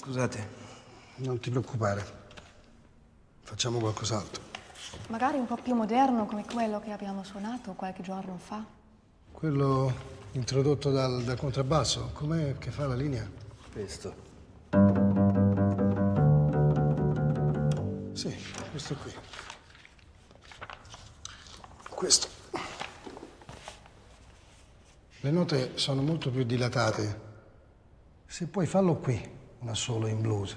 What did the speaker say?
Scusate. Non ti preoccupare. Facciamo qualcos'altro. Magari un po' più moderno come quello che abbiamo suonato qualche giorno fa. Quello introdotto dal, dal contrabbasso, com'è che fa la linea? Questo. Sì, questo qui. Questo. Le note sono molto più dilatate. Se puoi fallo qui, una solo in blues.